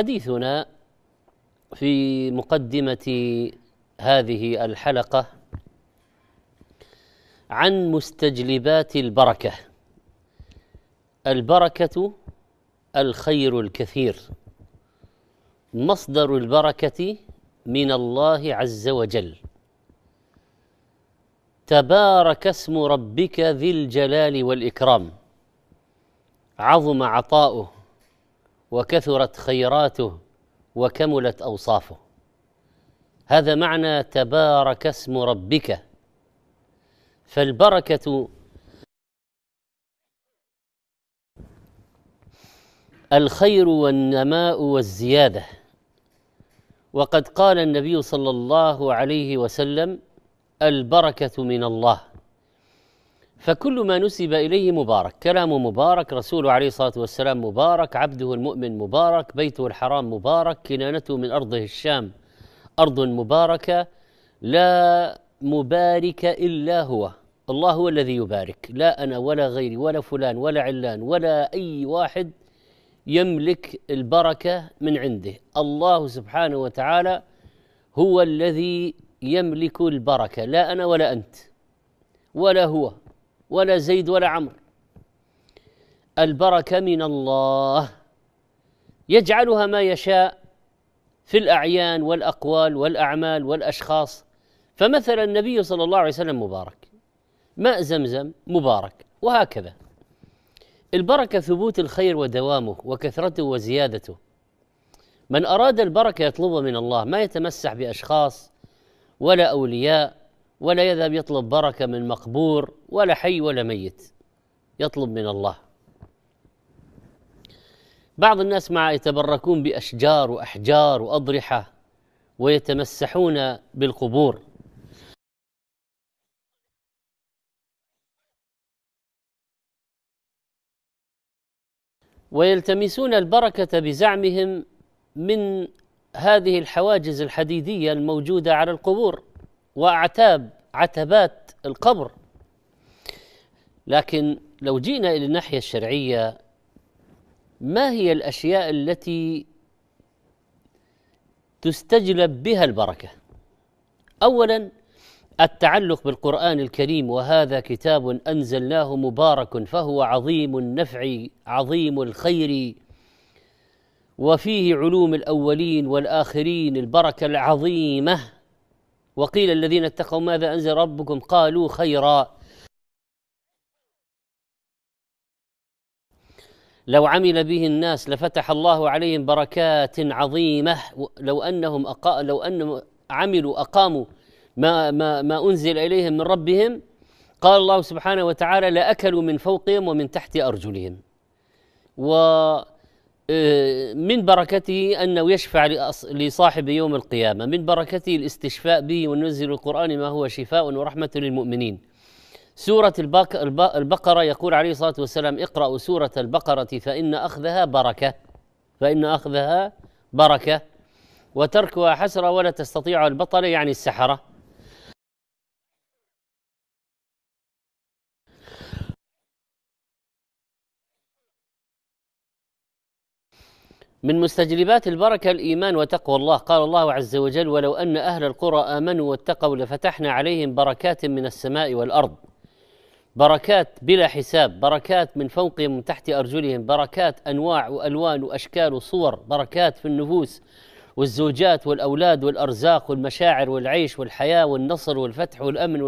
حديثنا في مقدمة هذه الحلقة عن مستجلبات البركة. البركة الخير الكثير. مصدر البركة من الله عز وجل. تبارك اسم ربك ذي الجلال والإكرام. عظم عطاؤه. وكثرت خيراته وكملت أوصافه. هذا معنى تبارك اسم ربك. فالبركة الخير والنماء والزيادة. وقد قال النبي صلى الله عليه وسلم البركة من الله. فكل ما نسب إليه مبارك. كلام مبارك رسوله عليه الصلاة والسلام مبارك عبده المؤمن مبارك بيته الحرام مبارك كنانته من ارضه الشام أرض مباركة. لا مبارك إلا هو. الله هو الذي يبارك. لا أنا ولا غيري ولا فلان ولا علان ولا أي واحد يملك البركة من عنده. الله سبحانه وتعالى هو الذي يملك البركة. لا أنا ولا أنت ولا هو. ولا زيد ولا عمرو. البركة من الله. يجعلها ما يشاء في الأعيان والأقوال والأعمال والأشخاص. فمثلا النبي صلى الله عليه وسلم مبارك. ماء زمزم مبارك. وهكذا. البركة ثبوت الخير ودوامه وكثرته وزيادته. من أراد البركة يطلبها من الله ما يتمسح بأشخاص ولا أولياء ولا يذهب يطلب بركة من مقبور ولا حي ولا ميت. يطلب من الله. بعض الناس مع يتبركون بأشجار وأحجار وأضرحة ويتمسحون بالقبور. ويلتمسون البركة بزعمهم من هذه الحواجز الحديدية الموجودة على القبور وأعتاب عتبات القبر. لكن لو جينا إلى الناحية الشرعية ما هي الأشياء التي تستجلب بها البركة؟ اولا التعلق بالقرآن الكريم وهذا كتاب أنزلناه مبارك فهو عظيم النفع عظيم الخير وفيه علوم الأولين والآخرين البركة العظيمة. وقيل الذين اتقوا ماذا أنزل ربكم قالوا خيرا. لو عمل به الناس لفتح الله عليهم بركات عظيمة لو أنهم أقا لو أنهم عملوا أقاموا ما ما ما أنزل إليهم من ربهم قال الله سبحانه وتعالى لاكلوا من فوقهم ومن تحت أرجلهم. و من بركته أنه يشفع لصاحب يوم القيامة، من بركته الاستشفاء به وننزل القرآن ما هو شفاء ورحمة للمؤمنين. سورة البقرة يقول عليه الصلاة والسلام: اقرأوا سورة البقرة فإن أخذها بركة فإن أخذها بركة وتركها حسرة ولا تستطيع البطل يعني السحرة. من مستجلبات البركة الإيمان وتقوى الله. قال الله عز وجل ولو أن أهل القرى آمنوا واتقوا لفتحنا عليهم بركات من السماء والأرض. بركات بلا حساب بركات من فوقهم ومن تحت أرجلهم بركات أنواع وألوان وأشكال وصور بركات في النفوس والزوجات والأولاد والأرزاق والمشاعر والعيش والحياة والنصر والفتح والأمن